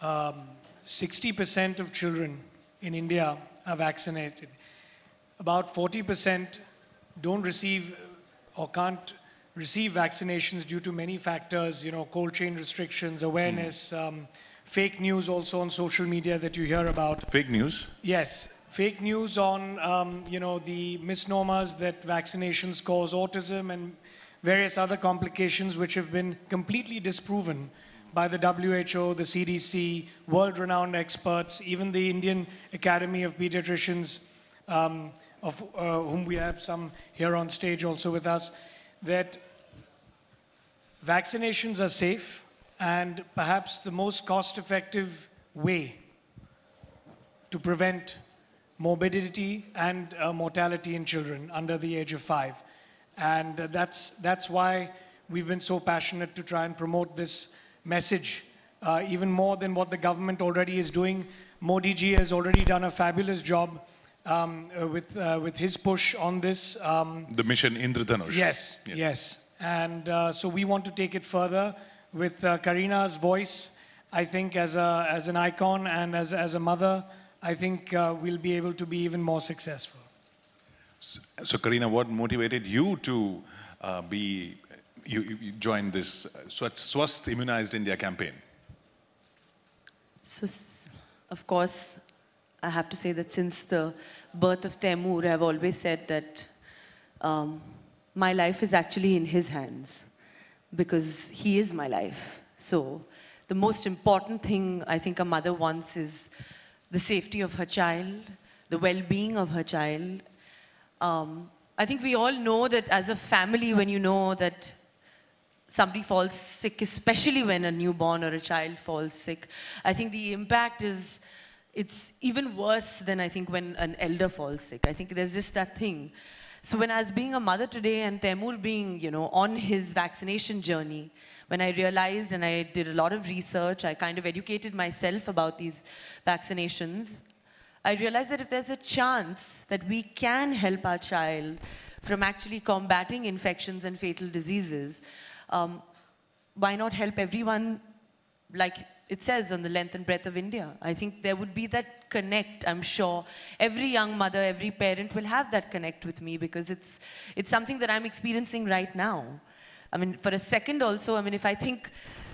um, 60% of children in India are vaccinated. About 40% don't receive or can't receive vaccinations due to many factors, you know, cold chain restrictions, awareness, um, fake news also on social media that you hear about. Fake news? Yes, fake news on, um, you know, the misnomers that vaccinations cause autism and various other complications which have been completely disproven by the WHO, the CDC, world-renowned experts, even the Indian Academy of Pediatricians, um, of uh, whom we have some here on stage also with us, that vaccinations are safe and perhaps the most cost-effective way to prevent morbidity and uh, mortality in children under the age of five. And uh, that's, that's why we've been so passionate to try and promote this message, uh, even more than what the government already is doing. Modi ji has already done a fabulous job um, uh, with, uh, with his push on this. Um, The mission Indradhanush. Yes, Yeah. yes. And uh, so we want to take it further with uh, Kareena's voice. I think as, a, as an icon and as, as a mother, I think uh, we'll be able to be even more successful. So, Karina, what motivated you to uh, be, you, you joined this uh, Swasth Immunized India campaign? So, of course, I have to say that since the birth of Taimur, I've always said that um, my life is actually in his hands because he is my life. So, the most important thing I think a mother wants is the safety of her child, the well being of her child. Um, I think we all know that as a family, when you know that somebody falls sick, especially when a newborn or a child falls sick, I think the impact is, it's even worse than I think when an elder falls sick. I think there's just that thing. So when I was being a mother today and Taimur being, you know, on his vaccination journey, when I realized and I did a lot of research, I kind of educated myself about these vaccinations, I realized that if there's a chance that we can help our child from actually combating infections and fatal diseases, um, why not help everyone like it says on the length and breadth of India? I think there would be that connect, I'm sure. Every young mother, every parent will have that connect with me because it's, it's something that I'm experiencing right now. I mean, for a second also, I mean, if I think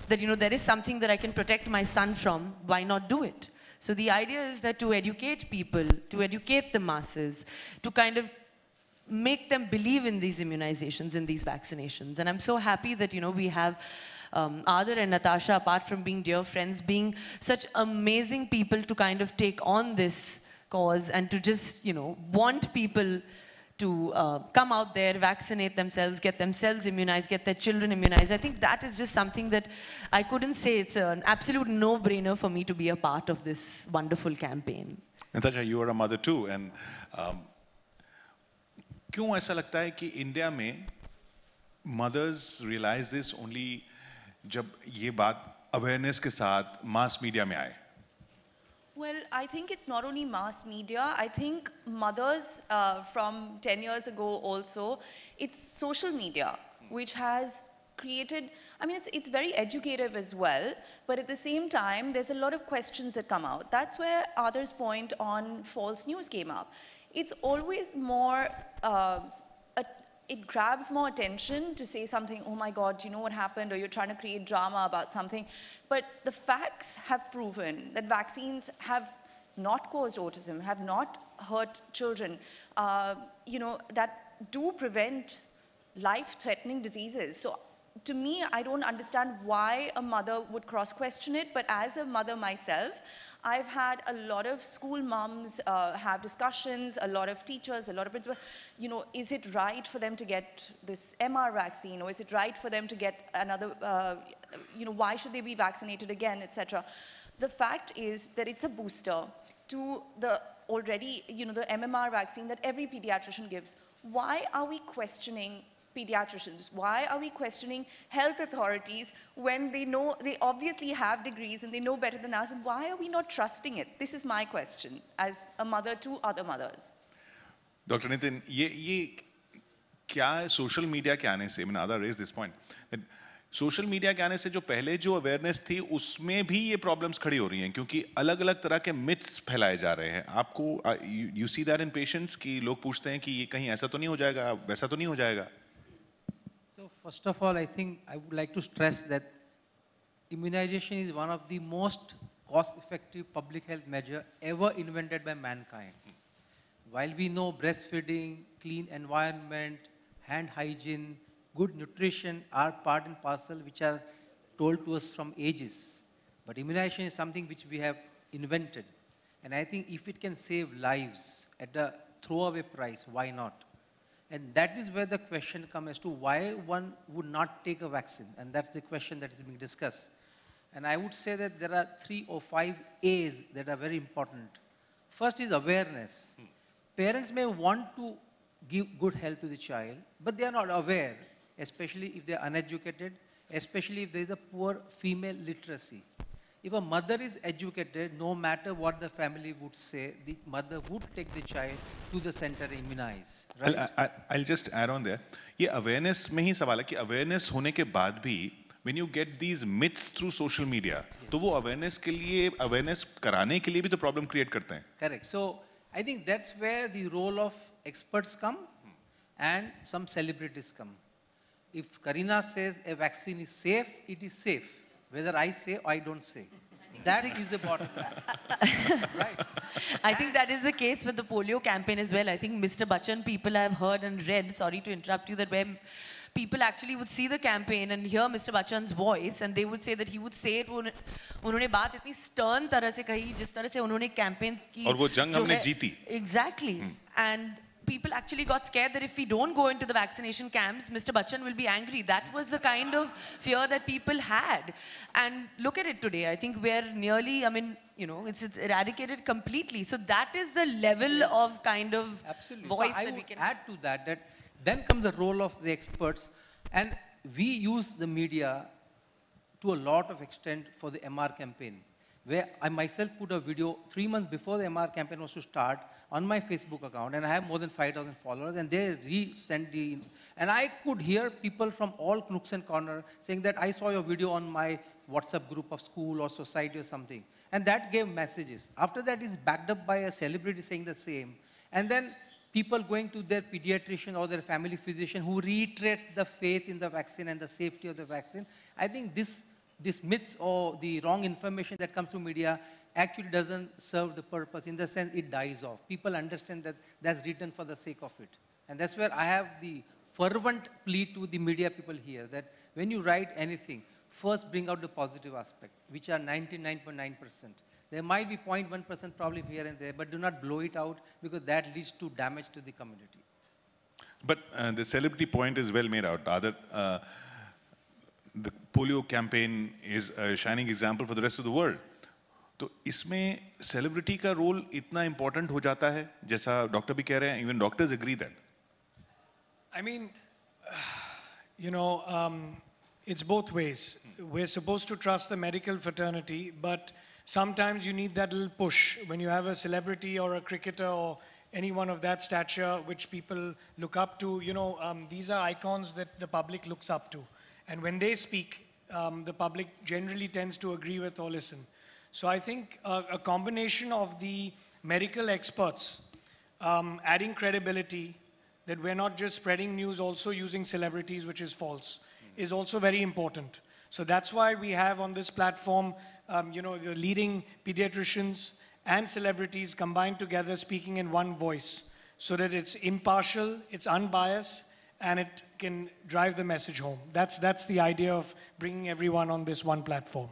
that, you know, there is something that I can protect my son from, why not do it? So the idea is that to educate people, to educate the masses, to kind of make them believe in these immunizations, in these vaccinations. And I'm so happy that, you know, we have um, Adar and Natasha, apart from being dear friends, being such amazing people to kind of take on this cause and to just, you know, want people to uh, come out there, vaccinate themselves, get themselves immunized, get their children immunized. I think that is just something that I couldn't say it's an absolute no-brainer for me to be a part of this wonderful campaign. Natasha, you are a mother too, and um, क्यों ऐसा लगता है कि India में mothers realize this only जब ये बात awareness के साथ mass media में आए Well, I think it's not only mass media. I think mothers uh, from 10 years ago also, it's social media, which has created, I mean, it's, it's very educative as well, but at the same time, there's a lot of questions that come out. That's where others' point on false news came up. It's always more, uh, a, it grabs more attention to say something, oh my God, do you know what happened? Or you're trying to create drama about something. But the facts have proven that vaccines have not caused autism, have not hurt children, uh, you know, that do prevent life-threatening diseases. So to me, I don't understand why a mother would cross-question it, but as a mother myself, I've had a lot of school moms uh, have discussions, a lot of teachers, a lot of principals, you know, is it right for them to get this MR vaccine or is it right for them to get another, uh, you know, why should they be vaccinated again, etc. The fact is that it's a booster to the already, you know, the MMR vaccine that every pediatrician gives. Why are we questioning pediatricians? Why are we questioning health authorities when they know, they obviously have degrees and they know better than us? And why are we not trusting it? This is my question as a mother to other mothers. Dr. Nitin, ये ये क्या है social media के आने से? Ada raised this point that social media के आने से जो पहले जो अवेयरनेस थी उसमें भी ये प्रॉब्लम्स खड़ी हो रही हैं क्योंकि अलग अलग तरह के मिथ्स फैलाए जा रहे हैं आपको you see that in patients कि लोग पूछते हैं कि ये कहीं ऐसा तो नहीं हो जाएगा वैसा तो नहीं हो जाएगा So first of all, I think I would like to stress that immunization is one of the most cost-effective public health measure ever invented by mankind. While we know breastfeeding, clean environment, hand hygiene, good nutrition are part and parcel which are told to us from ages. But immunization is something which we have invented. And I think if it can save lives at a throwaway price, why not? And that is where the question comes as to why one would not take a vaccine. And that's the question that is being discussed. And I would say that there are three or five A's that are very important. First is awareness. Parents may want to give good health to the child, but they are not aware, especially if they are uneducated, especially if there is a poor female literacy. If a mother is educated, no matter what the family would say, the mother would take the child to the center immunize. Right? I'll, I'll just add on there. ये awareness में ही सवाल है कि awareness होने के बाद भी when you get these myths through social media, तो वो awareness के लिए awareness कराने के लिए भी तो problem create करते हैं. Correct. So I think that's where the role of experts come and some celebrities come. If Kareena says a vaccine is safe, it is safe Whether I say or I don't say. That is the bottom line. right. I think that is the case with the polio campaign as well. I think Mr. Bachchan, people have heard and read, sorry to interrupt you, that when people actually would see the campaign and hear Mr. Bachchan's voice and they would say that he would say it, उन्होंने उन्होंने बात इतनी stern तरह से कही जिस तरह से उन्होंने campaign की और वो जंग जो हमने है- जीती। Exactly. And people actually got scared that if we don't go into the vaccination camps, Mr. Bachchan will be angry. That was the kind of fear that people had. And look at it today. I think we're nearly, I mean, you know, it's, it's eradicated completely. So that is the level of kind of Absolutely. voice so that we can add to that that then comes the role of the experts, and we use the media to a lot of extent for the MR campaign, where I myself put a video three months before the MR campaign was to start on my Facebook account, and I have more than 5,000 followers, and they resent the, and I could hear people from all nooks and corners saying that I saw your video on my WhatsApp group of school or society or something, and that gave messages. After that is backed up by a celebrity saying the same, and then people going to their pediatrician or their family physician who reiterates the faith in the vaccine and the safety of the vaccine. I think this, this myths or the wrong information that comes to media actually doesn't serve the purpose. In the sense, it dies off. People understand that that's written for the sake of it. And that's where I have the fervent plea to the media people here that when you write anything, first bring out the positive aspect, which are 99.9%. There might be 0.1% problem here and there, but do not blow it out because that leads to damage to the community. But uh, the celebrity point is well made out. Other, uh, the polio campaign is a shining example for the rest of the world. तो इसमें celebrity का role इतना important हो जाता है जैसा doctor भी कह रहे हैं even doctors agree that I mean, you know, um, it's both ways. We're supposed to trust the medical fraternity, but sometimes you need that little push when you have a celebrity or a cricketer or anyone of that stature which people look up to. You know, um, these are icons that the public looks up to. And when they speak, um, the public generally tends to agree with or listen. So I think uh, a combination of the medical experts um, adding credibility, that we're not just spreading news, also using celebrities, which is false, is also very important. So that's why we have on this platform, um, you know, the leading pediatricians and celebrities combined together speaking in one voice so that it's impartial, it's unbiased, and it can drive the message home. That's, that's the idea of bringing everyone on this one platform.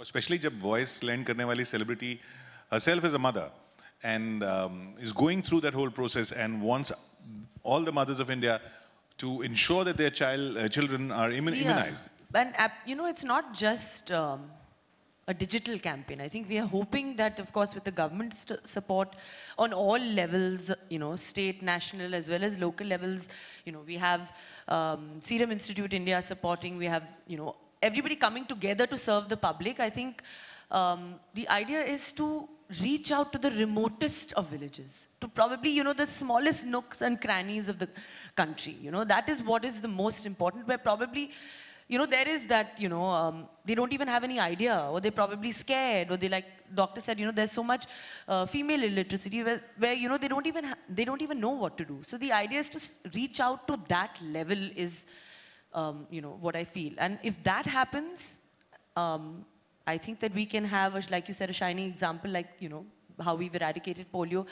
Especially when voice lend karne wali celebrity herself is a mother and um, is going through that whole process and wants all the mothers of India to ensure that their child, uh, children are immunized. Yeah. And, uh, you know, it's not just um, a digital campaign. I think we are hoping that, of course, with the government support on all levels, you know, state, national, as well as local levels, you know, we have um, Serum Institute India supporting, we have, you know, everybody coming together to serve the public. I think um, the idea is to reach out to the remotest of villages, to probably, you know, the smallest nooks and crannies of the country. You know, that is what is the most important, where probably you know, there is that, you know, um, they don't even have any idea, or they're probably scared, or they like, doctor said, you know, there's so much uh, female illiteracy where, where, you know, they don't even, they don't even know what to do. So the idea is to reach out to that level is, um, you know, what I feel. And if that happens, um, I think that we can have, a, like you said, a shining example, like, you know, how we've eradicated polio.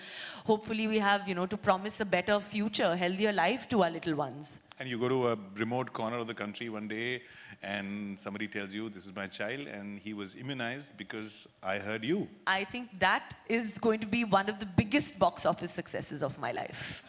Hopefully we have, you know, to promise a better future, healthier life to our little ones. And you go to a remote corner of the country one day and somebody tells you, this is my child and he was immunized because I heard you. I think that is going to be one of the biggest box office successes of my life.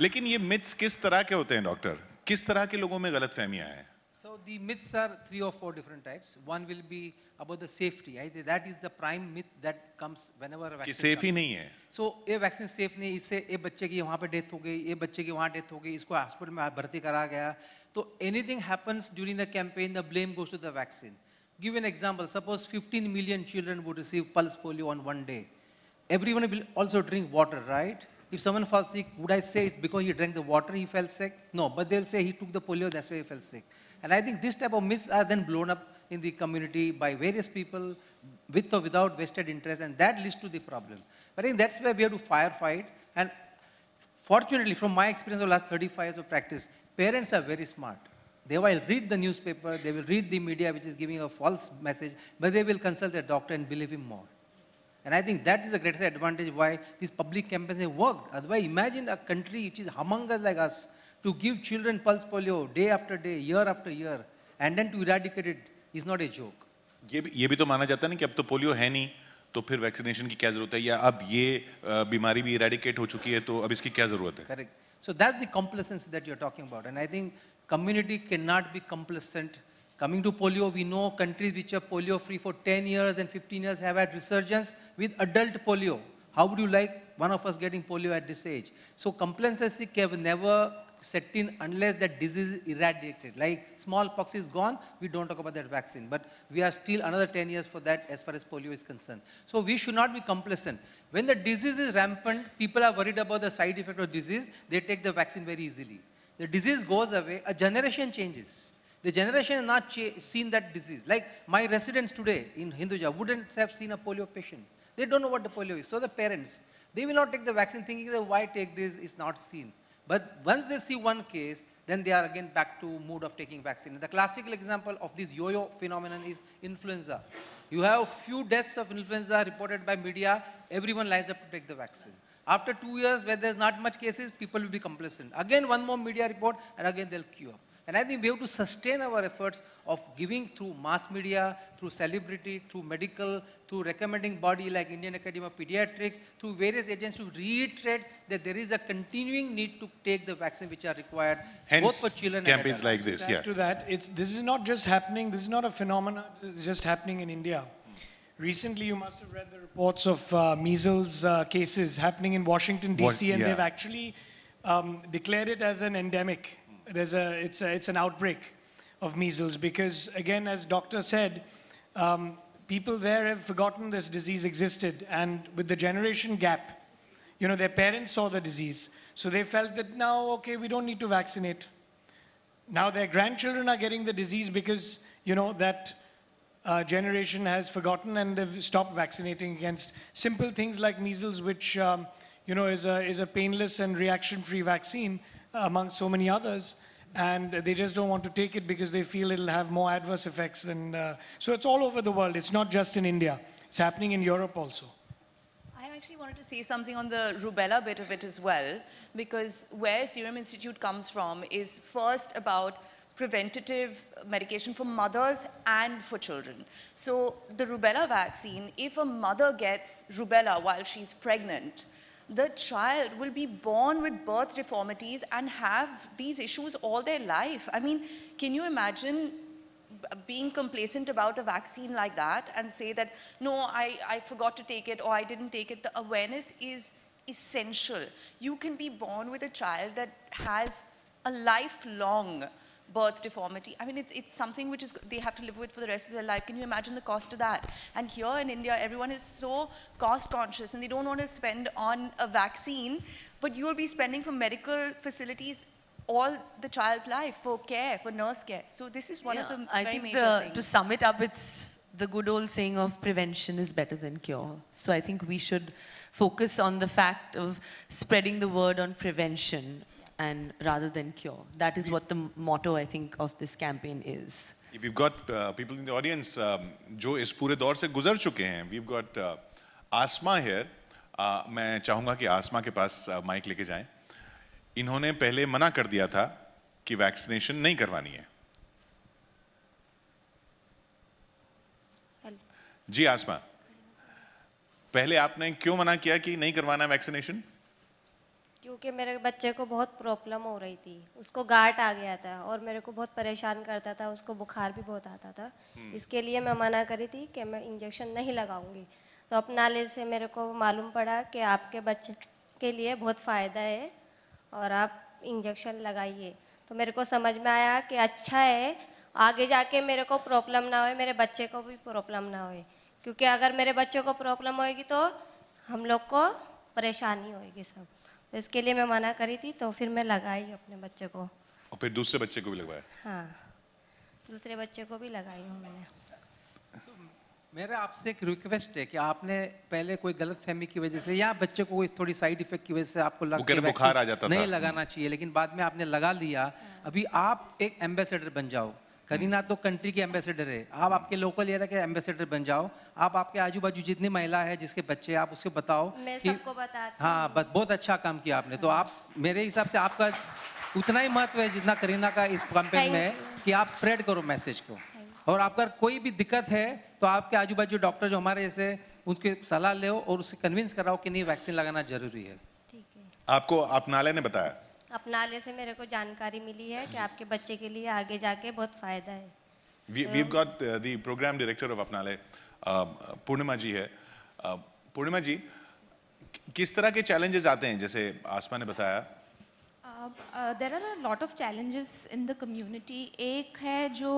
लेकिन ये myths किस तरह के होते हैं doctor किस तरह के लोगों में गलत फहमियाँ हैं So the myths are three or four different types. One will be about the safety. I think that is the prime myth that comes whenever a vaccine. कि सेफ़ ही. नहीं है सो ये वैक्सीन सेफ़ नहीं है इससे ये बच्चे की वहाँ पे डेथ हो गई ये बच्चे की वहाँ डेथ हो गई इसको हॉस्पिटल में भर्ती करा गया तो anything happens during the campaign the blame goes to the vaccine give an example suppose 15 million children would receive pulse polio on one day everyone will also drink water right if someone falls sick would i say it's because he drank the water he fell sick no but they'll say he took the polio that's why he fell sick and i think this type of myths are then blown up in the community by various people with or without vested interest and that leads to the problem but i think that's where we have to firefight and Fortunately, from my experience of last 35 years of practice, parents are very smart. They will read the newspaper, they will read the media which is giving a false message, but they will consult their doctor and believe him more. And I think that is the greatest advantage why these public campaigns have worked. Otherwise, imagine a country which is humongous like us to give children pulse polio day after day, year after year, and then to eradicate it is not a joke. ये भी ये भी तो माना जाता है ना कि अब तो पोलियो है नहीं तो फिर वैक्सीनेशन की क्या जरूरत है या अब ये अ, बीमारी भी इरेडिकेट हो चुकी है तो अब इसकी क्या जरूरत है Correct. So that's the complacency that you're talking about. And I think community cannot be complacent. Coming to polio, we know countries which are polio free for 10 years and 15 years have had resurgence with adult polio. How would you like one of us getting polio at this age? So complacency can never set in unless that disease is eradicated. Like smallpox is gone, we don't talk about that vaccine. But we are still another 10 years for that as far as polio is concerned. So we should not be complacent. When the disease is rampant, people are worried about the side effect of disease, they take the vaccine very easily. The disease goes away, a generation changes. The generation has not seen that disease. Like my residents today in Hinduja wouldn't have seen a polio patient. They don't know what the polio is. So the parents, they will not take the vaccine thinking that why take this is not seen. But once they see one case, then they are again back to mood of taking vaccine. The classical example of this yo-yo phenomenon is influenza. You have few deaths of influenza reported by media, everyone lines up to take the vaccine. After two years, where there's not much cases, people will be complacent. Again, one more media report, and again they'll queue up. And I think we have to sustain our efforts of giving through mass media, through celebrity, through medical, through recommending body like Indian Academy of Pediatrics, through various agents to reiterate that there is a continuing need to take the vaccine which are required, both for children and campaigns and like this, To yeah. to that, it's, this is not just happening, this is not a phenomenon it's just happening in India. Recently, you must have read the reports of uh, measles uh, cases happening in Washington, D.C., and yeah. they've actually um, declared it as an endemic. There's a, it's, a, it's an outbreak of measles because, again, as doctor said, um, people there have forgotten this disease existed, and with the generation gap, you know, their parents saw the disease, so they felt that now, okay, we don't need to vaccinate. Now their grandchildren are getting the disease because, you know, that uh, generation has forgotten and they've stopped vaccinating against simple things like measles, which, um, you know, is a, is a painless and reaction-free vaccine among so many others. And they just don't want to take it because they feel it'll have more adverse effects than... Uh, so it's all over the world. It's not just in India. It's happening in Europe also. I actually wanted to say something on the rubella bit of it as well, because where Serum Institute comes from is first about preventative medication for mothers and for children. So the rubella vaccine, if a mother gets rubella while she's pregnant, the child will be born with birth deformities and have these issues all their life. I mean, can you imagine being complacent about a vaccine like that and say that, no, I, I forgot to take it or I didn't take it, the awareness is essential. You can be born with a child that has a lifelong birth deformity. I mean, it's, it's something which is, they have to live with for the rest of their life. Can you imagine the cost of that? And here in India, everyone is so cost conscious and they don't want to spend on a vaccine, but you'll be spending for medical facilities all the child's life for care, for nurse care. So this is one of the I very think major the, to sum it up, it's the good old saying of prevention is better than cure. So I think we should focus on the fact of spreading the word on prevention and rather than cure. That is what the motto, I think, of this campaign is. If we've got uh, people in the audience um, जो इस पूरे दौर से गुजर चुके हैं we've got uh, Asma here uh, मैं चाहूँगा कि आसमा के पास uh, माइक लेके जाएँ इन्होंने पहले मना कर दिया था कि वैक्सीनेशन नहीं करवानी है जी आसमा पहले आपने क्यों मना किया कि नहीं करवाना वैक्सीनेशन क्योंकि मेरे बच्चे को बहुत प्रॉब्लम हो रही थी। उसको गांठ आ गया था और मेरे को बहुत परेशान करता था उसको बुखार भी बहुत आता था। इसके लिए मैं मना करी थी कि मैं इंजेक्शन नहीं लगाऊँगी। तो अपनाले से मेरे को मालूम पड़ा कि आपके बच्चे के लिए बहुत फ़ायदा है और आप इंजेक्शन लगाइए। तो मेरे को समझ में आया कि अच्छा है आगे जाके मेरे को प्रॉब्लम ना होए मेरे बच्चे को भी प्रॉब्लम ना होए। क्योंकि अगर मेरे बच्चे को प्रॉब्लम होएगी तो हम लोग को परेशानी होएगी सब। तो इसके लिए मैं मना करी थी तो फिर मैं लगाई अपने बच्चे को। और फिर दूसरे बच्चे को भी लगवाया? हाँ दूसरे बच्चे को भी लगाई हूँ मैंने। मेरा आपसे एक रिक्वेस्ट है कि आपने पहले कोई गलत फहमी की वजह से या बच्चे को कोई थोड़ी साइड इफ़ेक्ट की वजह से आपको लग के बुखार आ जाता नहीं था। लगाना चाहिए लेकिन बाद में आपने लगा लिया। अभी आप एक एम्बेसडर बन जाओ। करीना तो कंट्री की एम्बेसडर है। आप आपके लोकल एरिया के एम्बेसडर बन जाओ। आप आपके आजू बाजू जितनी महिला है जिसके बच्चे हैं, आप उसको बताओ मैं कि सबको बताती हाँ बस बहुत अच्छा काम किया आपने। तो आप मेरे हिसाब से आपका उतना ही महत्व है जितना करीना का इस कैंपेन में है कि आप स्प्रेड करो मैसेज को। और आपका कोई भी दिक्कत है तो आपके आजू बाजू डॉक्टर जो हमारे जैसे उनकी सलाह लो और उससे कन्विंस कराओ कि नहीं वैक्सीन लगाना ज़रूरी है। है। आपको अपनाले ने बताया। अपनाले से मेरे को जानकारी मिली है कि आपके बच्चे के लिए आगे जाके बहुत फ़ायदा है। We got the program director of Apnalaya Purnima ji है। uh, पूर्णिमा जी किस तरह के चैलेंजेस आते हैं? जैसे आसमा ने बताया। There are lot of challenges in the community एक है जो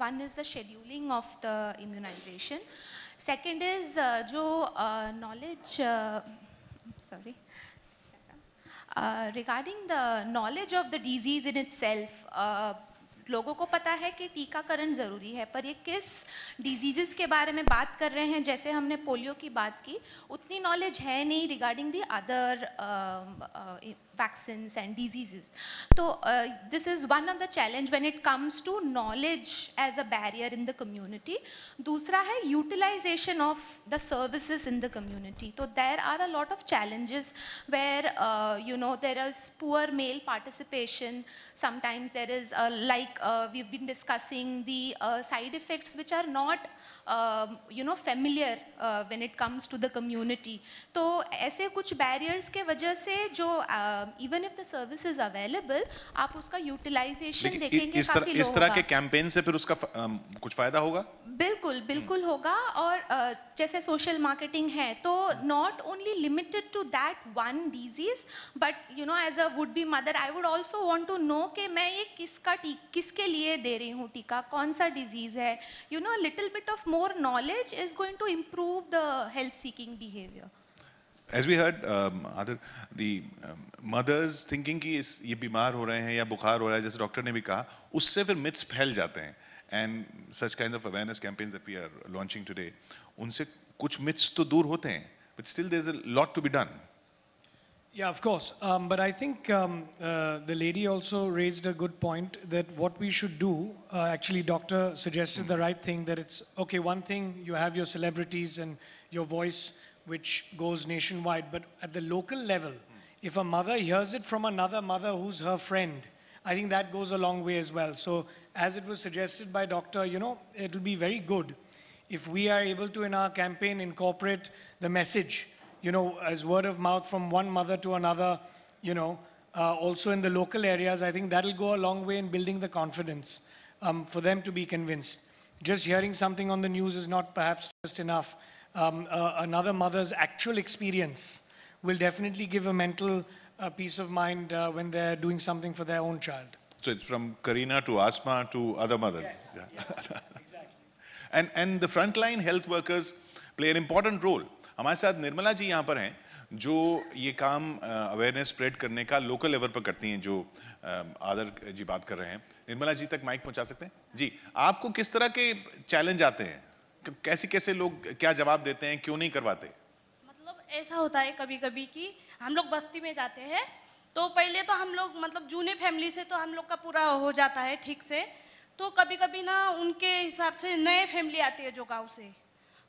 one is the scheduling of the immunization second is जो knowledge sorry Uh, the knowledge of the disease in itself, uh, लोगों को पता है कि टीकाकरण ज़रूरी है पर ये किस डिज़ीज़ के बारे में बात कर रहे हैं? जैसे हमने पोलियो की बात की उतनी नॉलेज है नहीं regarding the other vaccines and diseases. So uh, this is one of the challenge when it comes to knowledge as a barrier in the community. दूसरा है utilization of the services in the community. So there are a lot of challenges where uh, you know there is poor male participation. Sometimes there is uh, like uh, we've been discussing the uh, side effects which are not um, you know familiar uh, when it comes to the community. तो ऐसे कुछ barriers के वजह से जो even if the service is available आप उसका utilisation देखेंगे इस काफ़ी इस तरह के कैंपेन से फिर उसका अम, कुछ फ़ायदा होगा? बिल्कुल बिल्कुल hmm. होगा और अ, जैसे सोशल मार्केटिंग है तो not only limited to that one disease but you know as a would be mother I would also want to know कि मैं ये किसका टी किसके लिए दे रही हूँ टीका? कौन सा डिज़ीज़ है? You know little bit of more knowledge is going to improve the health seeking behaviour As we heard, um, other the um, mothers thinking कि इस ये बीमार हो रहे हैं या बुखार हो रहा है जैसे डॉक्टर ने भी कहा उससे फिर मिथ्स फैल जाते हैं and such kind of awareness campaigns that we are launching today उनसे कुछ मिथ्स तो दूर होते हैं but still there is a lot to be done Yeah, of course. Um, but I think um, uh, the lady also raised a good point that what we should do, uh, actually, doctor suggested the right thing that it's okay, one thing you have your celebrities and your voice, which goes nationwide, but at the local level, if a mother hears it from another mother who's her friend, I think that goes a long way as well. So, as it was suggested by doctor, you know, it'll be very good if we are able to, in our campaign, incorporate the message, you know, as word of mouth from one mother to another, you know, uh, also in the local areas, I think that'll go a long way in building the confidence um, for them to be convinced. Just hearing something on the news is not perhaps just enough. Um, uh, another mother's actual experience will definitely give a mental uh, peace of mind uh, when they're doing something for their own child. So it's from Karina to Asma to other mothers. Yes, Yeah. yes, And, and the frontline health workers play an important role. हमारे साथ निर्मला जी यहाँ पर हैं जो ये काम awareness spread करने का लोकल लेवल पर करती हैं जो अ, आदर जी बात कर रहे हैं निर्मला जी तक माइक पहुँचा सकते हैं जी आपको किस तरह के चैलेंज आते हैं कैसे कैसे लोग क्या जवाब देते हैं, क्यों नहीं करवाते? मतलब ऐसा होता है कभी कभी कि हम लोग बस्ती में जाते हैं तो पहले तो हम लोग मतलब जूने फैमिली से तो हम लोग का पूरा हो जाता है ठीक से तो कभी कभी ना उनके हिसाब से नए फैमिली आती है जो गाँव से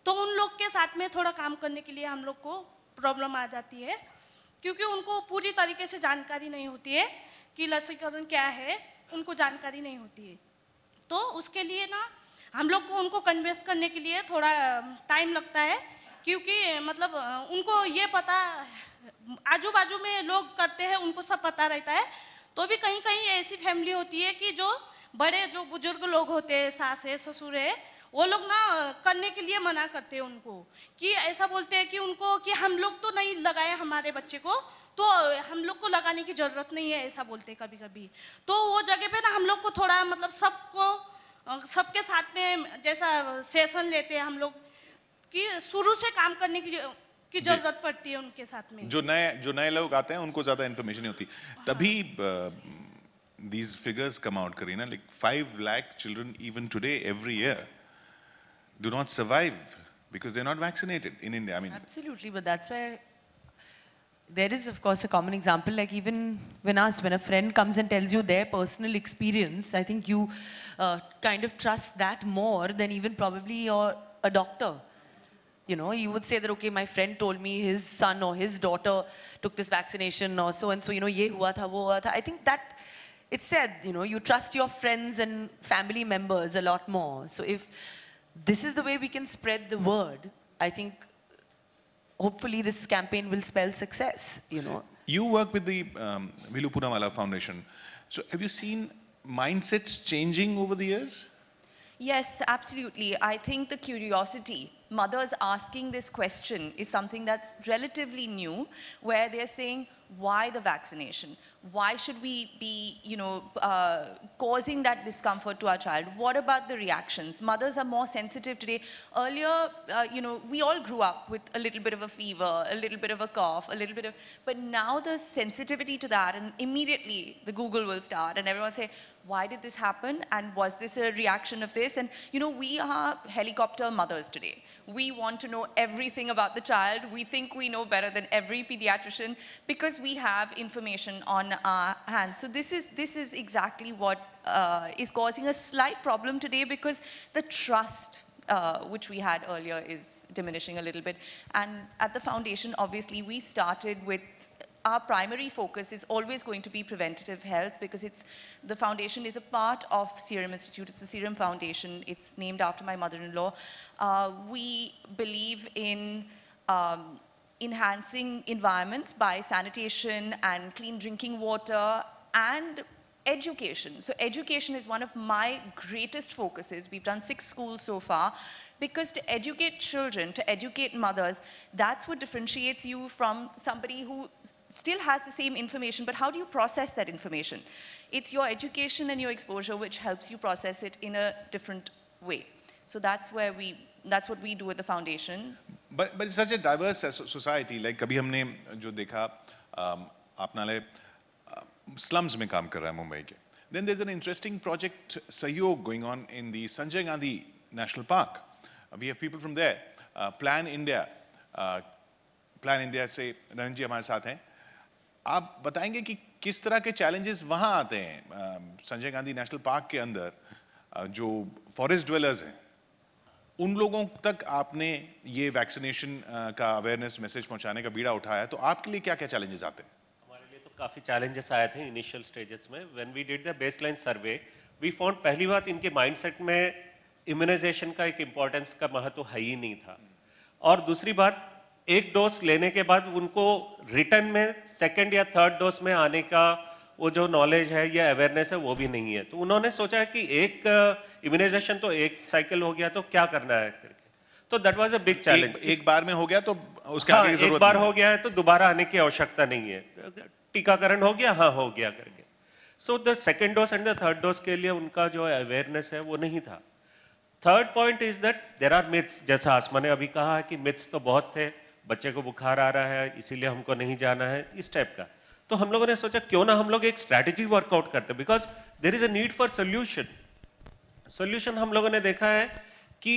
तो उन लोग के साथ में थोड़ा काम करने के लिए हम लोग को प्रॉब्लम आ जाती है, क्योंकि उनको पूरी तरीके से जानकारी नहीं होती है कि लसीकरण क्या है, उनको जानकारी नहीं होती है तो उसके लिए ना हम लोग को उनको कन्वेंस करने के लिए थोड़ा टाइम लगता है, क्योंकि मतलब उनको ये पता आजू बाजू में लोग करते हैं, उनको सब पता रहता है। तो भी कहीं कहीं ऐसी फैमिली होती है कि जो बड़े, जो बुज़ुर्ग लोग होते हैं, सास है, ससुर है, वो लोग ना करने के लिए मना करते हैं उनको, कि ऐसा बोलते हैं कि उनको कि हम लोग तो नहीं लगाए हमारे बच्चे को तो हम लोग को लगाने की ज़रूरत नहीं है, ऐसा बोलते कभी कभी तो वो जगह पे ना हम लोग को थोड़ा मतलब सबको अ, सबके साथ में जैसा सेशन लेते हैं हम लोग कि शुरू से काम करने की की ज़रूरत पड़ती है उनके साथ में जो नए जो नए लोग आते हैं उनको ज़्यादा इन्फॉर्मेशन नहीं होती हाँ। तभी these figures come out Karina like 5 lakh children even today every year do not survive because they're not vaccinated in India I mean Absolutely, but that's why there is, of course, a common example. Like even when us, when a friend comes and tells you their personal experience, I think you uh, kind of trust that more than even probably your a doctor. You know, you would say that okay, my friend told me his son or his daughter took this vaccination or so and so. You know, ye hua tha, wo hua tha. I think that it's said. You know, you trust your friends and family members a lot more. So if this is the way we can spread the word, I think hopefully this campaign will spell success, you know. you work with the um, Villoo Poonawalla Foundation so have you seen mindsets changing over the years Yes, absolutely. I think the curiosity, mothers asking this question, is something that's relatively new, where they're saying, why the vaccination? Why should we be, you know, uh, causing that discomfort to our child? What about the reactions? Mothers are more sensitive today. Earlier, uh, you know, we all grew up with a little bit of a fever, a little bit of a cough, a little bit of, but now the sensitivity to that, and immediately the Google will start, and everyone say, why did this happen and was this a reaction of this and you know we are helicopter mothers today we want to know everything about the child we think we know better than every pediatrician because we have information on our hands so this is this is exactly what uh, is causing a slight problem today because the trust uh, which we had earlier is diminishing a little bit and at the foundation obviously we started with our primary focus is always going to be preventative health because it's the foundation is a part of Serum Institute. It's the Serum Foundation. It's named after my mother-in-law. Uh, we believe in um, enhancing environments by sanitation and clean drinking water and education. So education is one of my greatest focuses. We've done six schools so far because to educate children, to educate mothers, that's what differentiates you from somebody who still has the same information, but how do you process that information? It's your education and your exposure which helps you process it in a different way. So that's where we, that's what we do at the foundation. But but it's such a diverse society like कभी हमने जो देखा um, आपनाले slums में काम कर रहा है मुंबई के then there's an interesting project सहयोग going on in the Sanjay Gandhi National Park Uh, we have people from there uh, Plan India uh, Plan India से रंजन जी हमारे साथ हैं आप बताएँगे कि किस तरह के चैलेंजेस वहाँ आते हैं uh, Sanjay Gandhi National Park के अंदर अ, जो फॉरेस्ट ड्वेलर्स हैं उन लोगों तक आपने ये वैक्सीनेशन का अवेयरनेस मैसेज पहुँचाने का बीड़ा उठाया तो आपके लिए क्या क्या चैलेंजेस आते हैं? हमारे लिए तो काफ़ी चैलेंजेस आए थे इनिशियल स्टेजेस में। When we did the baseline survey we found पहली बात इनके माइंडसेट में इम्यूनाइजेशन का एक इम्पोर्टेंस का महत्व है ही नहीं था। और दूसरी बात, एक डोज लेने के बाद उनको रिटर्न में सेकेंड या थर्ड डोज में आने का वो जो नॉलेज है या अवेयरनेस है वो भी नहीं है। तो उन्होंने सोचा है कि एक इम्यूनाइजेशन तो एक साइकिल हो गया तो क्या करना है करके? तो that was a big challenge एक, बार में हो गया तो उसके हाँ, आगे की एक बार हो गया है तो दोबारा आने की आवश्यकता नहीं है। टीकाकरण हो गया हाँ हो गया करके। So the second dose and the third dose के लिए उनका जो अवेयरनेस है वो नहीं था। Third point is that there are myths जैसा आसमा ने अभी कहा है कि मिथ्स तो बहुत थे बच्चे को बुखार आ रहा है इसीलिए हमको नहीं जाना है इस टाइप का। तो हम लोगों ने सोचा, क्यों ना हम लोग एक स्ट्रैटेजी वर्कआउट करते? Because there is a need for solution solution हम लोगों ने देखा है कि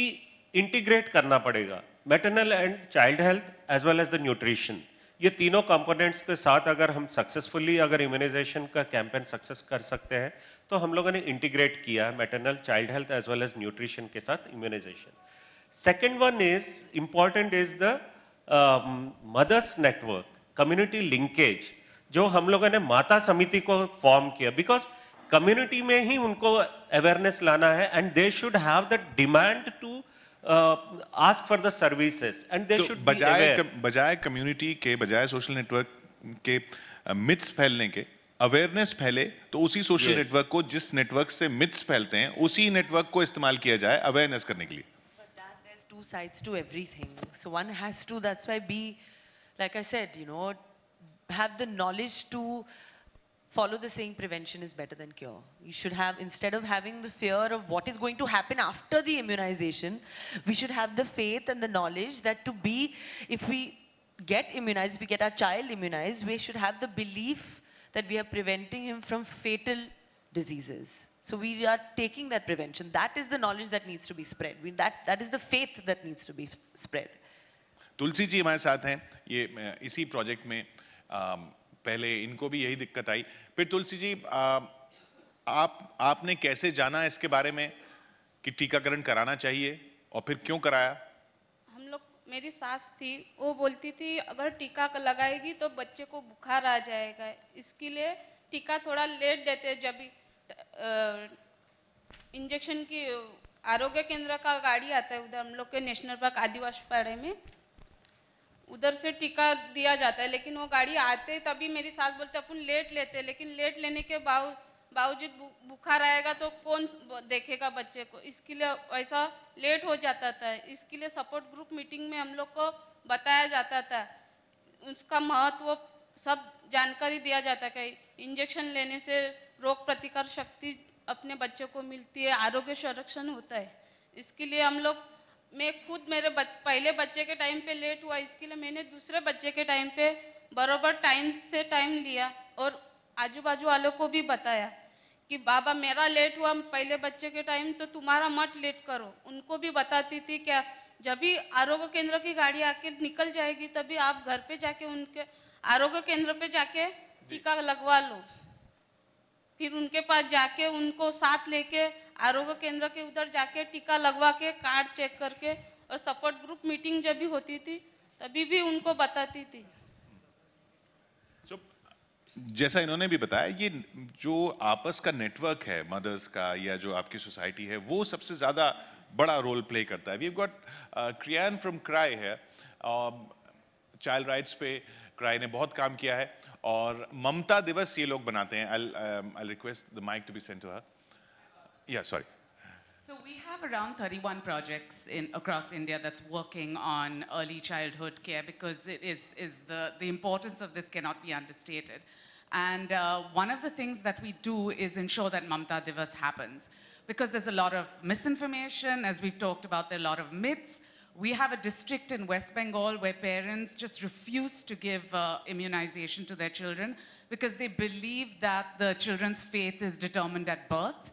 इंटीग्रेट करना पड़ेगा maternal and child health as well as the nutrition ये तीनों कंपोनेंट्स के साथ अगर हम सक्सेसफुली अगर इम्यूनाइजेशन का कैंपेन सक्सेस कर सकते हैं तो हम लोगों ने इंटीग्रेट किया maternal child health as well as nutrition के साथ immunisation second one is important is the mothers network community linkage जो हम लोगों ने माता समिति को फॉर्म किया बिकॉज़ कम्युनिटी में ही उनको अवेयरनेस लाना है and they should have the demand to ask for the services and they should बजाय बजाय कम्युनिटी के बजाय सोशल नेटवर्क के मिथ्स फैलने के अवेयरनेस फैले तो उसी सोशल नेटवर्क Yes. को जिस नेटवर्क से मिथ्स फैलते हैं उसी नेटवर्क को इस्तेमाल किया जाए अवेयरनेस करने के लिए two sides to everything. So one has to, that's why be, like I said, you know, have the knowledge to follow the saying prevention is better than cure. You should have, instead of having the fear of what is going to happen after the immunization, we should have the faith and the knowledge that to be, if we get immunized, if we get our child immunized, we should have the belief that we are preventing him from fatal diseases. So we are taking that prevention. That is the knowledge that needs to be spread. We, that, that is the faith that needs to be f- spread. Tulsi ji हमारे साथ हैं ये अ, इसी project में अम, पहले इनको भी यही दिक्कत आई। फिर तुलसी जी अ, आप आपने कैसे जाना इसके बारे में कि टीकाकरण कराना चाहिए और फिर क्यों कराया? हम लोग मेरी सास थी वो बोलती थी अगर टीका लगाएगी तो बच्चे को बुखार आ जाएगा। इसके लिए टीका थोड़ा लेट देते जब इंजेक्शन की आरोग्य केंद्र का गाड़ी आता है उधर हम लोग के नेशनल पार्क आदिवासी पाड़े में। उधर से टीका दिया जाता है, लेकिन वो गाड़ी आते तभी मेरी सास बोलते अपन लेट लेते लेकिन लेट लेने के बाव, बावजूद बुखार आएगा तो कौन देखेगा बच्चे को? इसके लिए ऐसा लेट हो जाता था। इसके लिए सपोर्ट ग्रुप मीटिंग में हम लोग को बताया जाता था। उसका महत्व सब जानकारी दिया जाता है इंजेक्शन लेने से रोग प्रतिकार शक्ति अपने बच्चों को मिलती है, आरोग्य संरक्षण होता है। इसके लिए हम लोग मैं खुद मेरे बच, पहले बच्चे के टाइम पे लेट हुआ इसके लिए मैंने दूसरे बच्चे के टाइम पे बरोबर टाइम से टाइम लिया और आजू बाजू वालों को भी बताया कि बाबा मेरा लेट हुआ पहले बच्चे के टाइम तो तुम्हारा मत लेट करो। उनको भी बताती थी क्या जब भी आरोग्य केंद्र की गाड़ी आके निकल जाएगी तभी आप घर पे जाके उनके आरोग्य केंद्र पे जाके टीका लगवा लो। फिर उनके पास जाके उनको साथ लेके आरोग्य केंद्र के उधर जाके टीका लगवा के, कार्ड चेक करके और सपोर्ट ग्रुप मीटिंग जब भी होती थी, तभी भी उनको बताती थी। जैसा इन्होंने भी बताया, ये जो आपस का नेटवर्क है मदर्स का या जो आपकी सोसाइटी है, वो सबसे ज़्यादा बड़ा रोल प्ले करता है। वी गॉट क्रियान फ्रॉम क्राई है चाइल्ड राइट्स पे क्राई ने बहुत काम किया है, और ममता दिवस ये लोग बनाते हैं। I request the mic to be sent to her yeah, sorry. So we have around 31 projects in, across India that's working on early childhood care because it is, is the, the importance of this cannot be understated. And uh, one of the things that we do is ensure that Mamta Divas happens because there's a lot of misinformation, as we've talked about, there are a lot of myths. We have a district in West Bengal where parents just refuse to give uh, immunization to their children because they believe that the children's faith is determined at birth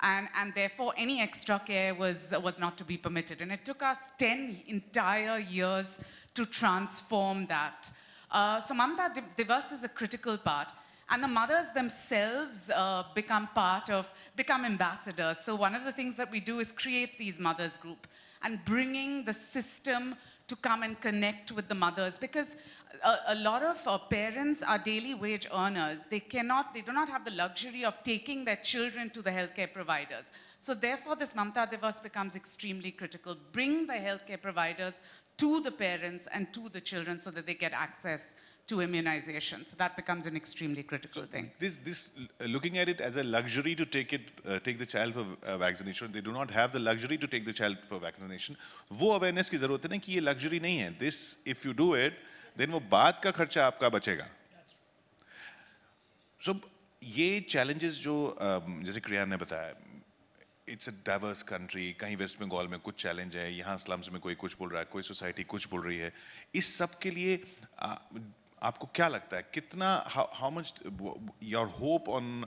and, and therefore any extra care was, was not to be permitted. And it took us 10 entire years to transform that. Uh, so Mamta Div- Divas is a critical part. And the mothers themselves uh, become part of, become ambassadors. So one of the things that we do is create these mothers group and bringing the system to come and connect with the mothers because a, a lot of uh, parents are daily wage earners. They cannot, they do not have the luxury of taking their children to the healthcare providers. So therefore, this Mamta Divas becomes extremely critical. Bring the healthcare providers to the parents and to the children so that they get access to immunization. So that becomes an extremely critical so thing. this this uh, looking at it as a luxury to take it uh, take the child for uh, vaccination they do not have the luxury to take the child for vaccination वो awareness की ज़रूरत है ना कि ये luxury नहीं है this if you do it then वो बाद का खर्चा आपका बचेगा so ये challenges जो um, जैसे क्रियान ने बताया इट्स अ डाइवर्स कंट्री कहीं वेस्ट बंगाल में कुछ चैलेंज है यहाँ स्लम्स में कोई कुछ बोल रहा है कोई सोसाइटी कुछ बोल रही है इस सब के लिए आपको क्या लगता है कितना how much your hope on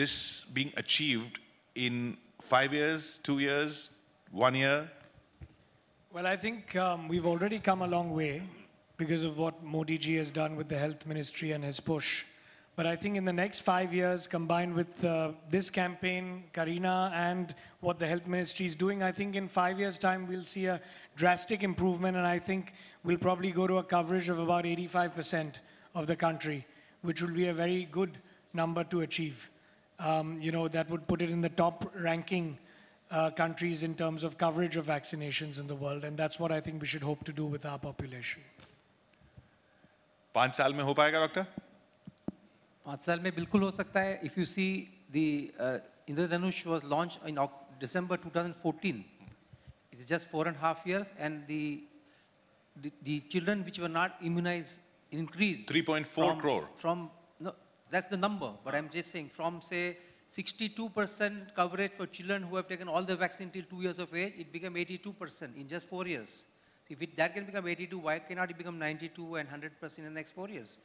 this being achieved in five years two years one year Well, I think um, we've already come a long way because of what Modi ji has done with the health ministry and his push. But I think in the next five years, combined with uh, this campaign, Kareena, and what the health ministry is doing, I think in five years' time we'll see a drastic improvement, and I think we'll probably go to a coverage of about 85% of the country, which will be a very good number to achieve. Um, you know, that would put it in the top ranking uh, countries in terms of coverage of vaccinations in the world, and that's what I think we should hope to do with our population. Five years? पाँच साल में बिल्कुल हो सकता है if you see the Indradhanush was launch in December 2014 it is just four and a half years and the the, the children which were not immunized increased 3.4 from- crore. from no that's the number but i'm just saying from say 62% coverage for children who have taken all the vaccine till 2 years of age it became 82% in just 4 years if it, that can become 82 why cannot it become 92 and 100% in the next 4 years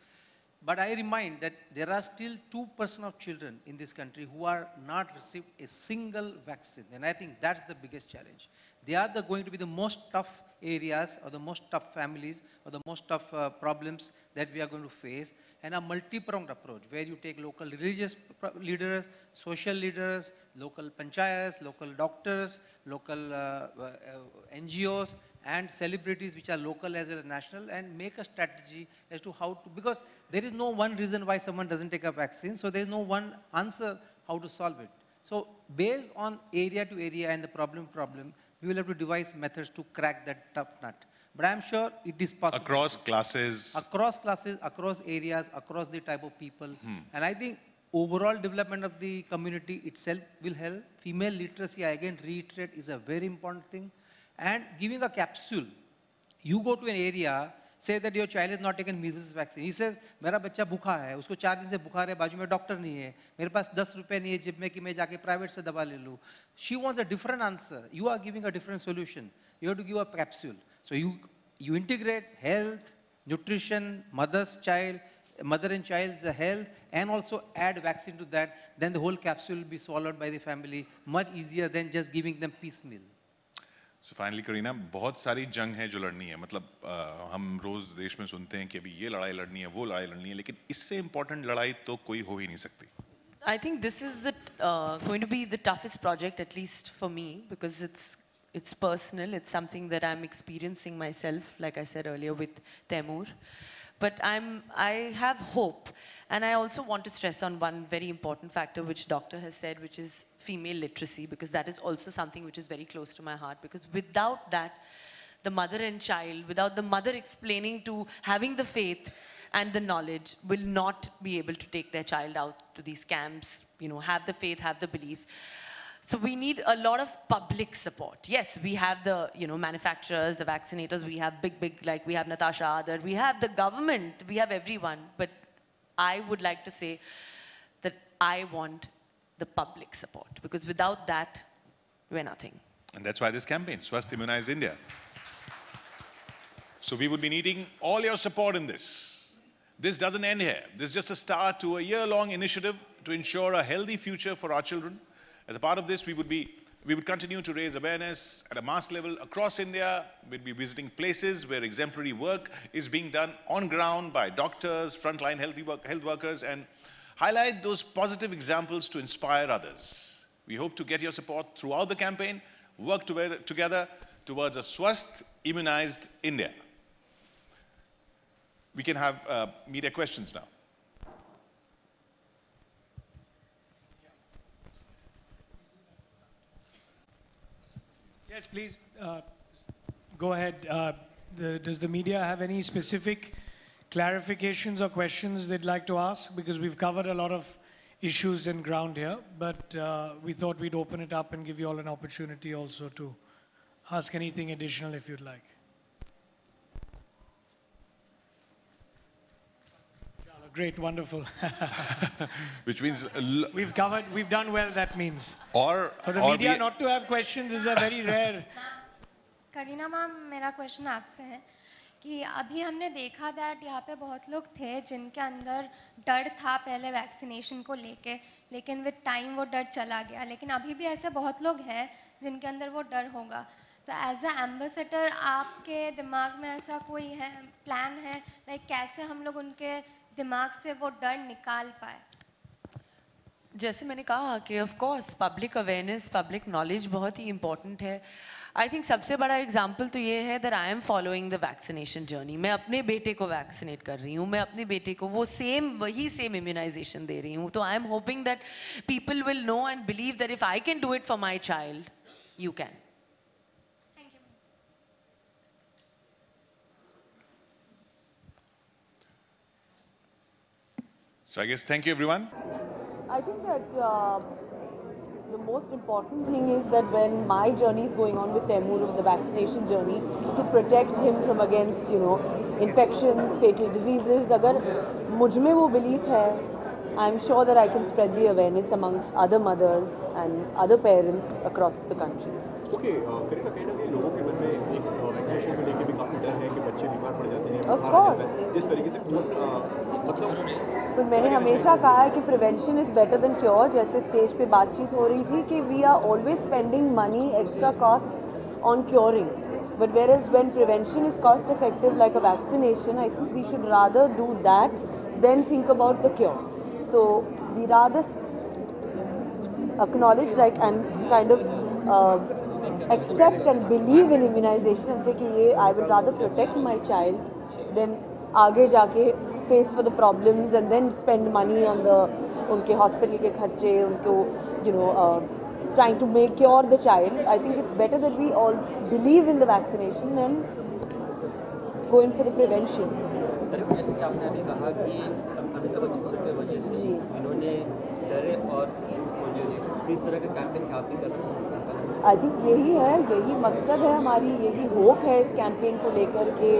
But I remind that there are still 2% of children in this country who are not received a single vaccine. And I think that's the biggest challenge. They are the, going to be the most tough areas or the most tough families or the most tough uh, problems that we are going to face. And a multi-pronged approach where you take local religious leaders, social leaders, local panchayats, local doctors, local uh, uh, uh, NGOs, and celebrities which are local as well as national and make a strategy as to how to, because there is no one reason why someone doesn't take a vaccine, so there is no one answer how to solve it. So based on area to area and the problem problem, we will have to devise methods to crack that tough nut. But I'm sure it is possible. across classes Across classes, across areas, across the type of people. Hmm. And I think overall development of the community itself will help. Female literacy, I again reiterate, is a very important thing And giving a capsule, you go to an area, say that your child is not taken measles vaccine. He says, मेरा बच्चा भूखा है, उसको चार दिन से बुखार है, बाजू में डॉक्टर नहीं है, मेरे पास दस रुपए नहीं है जेब में कि मैं जाके प्राइवेट से दवा ले लूँ. She wants a different answer. You are giving a different solution. You have to give a capsule. So you, you integrate health, nutrition, mother's child, mother and child's health, and also add vaccine to that, then the whole capsule will be swallowed by the family much easier than just giving them piecemeal. So finally Kareena बहुत सारी जंग है जो लड़नी है मतलब आ, हम रोज देश में सुनते हैं कि अभी ये लड़ाई लड़नी है वो लड़ाई लड़नी है लेकिन इससे इम्पोर्टेंट लड़ाई तो कोई हो ही नहीं सकती think this is the, uh, going to be the toughest project, at least for me, because it's, it's personal. It's something that I'm experiencing myself, like I said earlier with Temur. But I'm, I have hope. And I also want to stress on one very important factor, which doctor has said, which is female literacy, because that is also something which is very close to my heart. Because without that, the mother and child, without the mother explaining to having the faith and the knowledge, will not be able to take their child out to these camps, you know, have the faith, have the belief. So we need a lot of public support. Yes, we have the, you know, manufacturers, the vaccinators, we have big, big, like we have Natasha Adar, we have the government, we have everyone. But I would like to say that I want the public support because without that, we're nothing. And that's why this campaign, Swasth Immunize India. So we would be needing all your support in this. This doesn't end here. This is just a start to a year-long initiative to ensure a healthy future for our children. As a part of this, we would be we would continue to raise awareness at a mass level across India. We'd be visiting places where exemplary work is being done on ground by doctors, frontline healthy work, health workers, and highlight those positive examples to inspire others. We hope to get your support throughout the campaign, work together, together towards a Swasth immunized India. We can have uh, media questions now. Yes, please, uh, go ahead. Uh, the- Does the media have any specific clarifications or questions they'd like to ask? Because we've covered a lot of issues and ground here, but uh, we thought we'd open it up and give you all an opportunity also to ask anything additional if you'd like. Great, wonderful. which means uh, we've covered, we've done well, that means. or For the or media not to have questions is a very rare. Kareena ma'am मेरा question आपसे है कि अभी हमने देखा that यहाँ पे बहुत लोग थे जिनके अंदर डर था पहले वैक्सीनेशन को लेके लेकिन विद टाइम वो डर चला गया लेकिन अभी भी ऐसे बहुत लोग हैं जिनके अंदर वो डर होगा तो एज अ एम्बेसडर आपके दिमाग में ऐसा कोई है प्लान है लाइक कैसे हम लोग उनके दिमाग से वो डर निकाल पाए। जैसे मैंने कहा कि of course public awareness public knowledge बहुत ही इंपॉर्टेंट है। आई थिंक सबसे बड़ा एग्ज़ाम्पल तो ये है that I am following the vaccination journey मैं अपने बेटे को वैक्सीनेट कर रही हूँ, मैं अपने बेटे को वो सेम वही सेम इम्यूनाइजेशन दे रही हूँ। तो I am hoping that people will know and believe that if I can do it for my child you can So I guess thank you, everyone. I think that uh, the most important thing is that when my journey is going on with Taimur with the vaccination journey, to protect him from against, you know, infections, fatal diseases, agar मुझ में वो belief है, I'm sure that I can spread the awareness amongst other mothers and other parents across the country. Okay, uh, करीब ना कहीं लोगों के मन में एक uh, वैक्सीनेशन को लेके भी काफी डर है कि बच्चे बीमार पड़ जाते हैं। Of course. जिस तरीके से uh, मतलब पर मैंने हमेशा कहा है कि prevention is better than cure जैसे स्टेज पे बातचीत हो रही थी कि we are always spending money extra cost on curing but where is when prevention is cost effective like a vaccination I think we should rather do that than think about the cure so we rather acknowledge kind of uh, accept and believe in immunization and say कि ये I will rather protect my child than आगे जाके face for the problems and then spend money on the उनके hospital के खर्चे उनको you know trying to make cure the child I think it's better that we all believe in the vaccination and going for the prevention जैसे कि आपने अभी कहा कि वजह तो से इन्होंने डरे और किस तो तरह का कैंपेन आप भी करना आई थिंक यही है यही मकसद है हमारी यही होप है इस कैंपेन को लेकर के।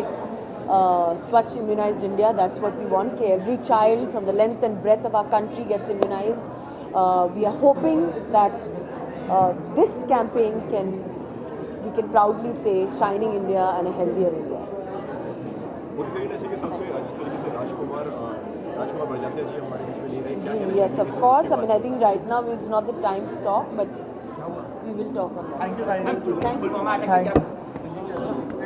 uh, Swachh Immunized India. That's what we want. Okay, every child from the length and breadth of our country gets immunized. Uh, we are hoping that uh, this campaign can, we can proudly say, shining India and a healthier India. Gee, yes, of course. I mean, I think right now it's not the time to talk, but we will talk on that. Thank you, Thank you. Thank you. Thank you.